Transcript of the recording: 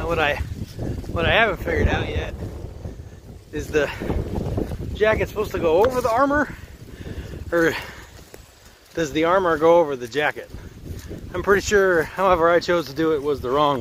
Now what I what I haven't figured out yet is the jacket supposed to go over the armor or does the armor go over the jacket? I'm pretty sure however I chose to do it was the wrong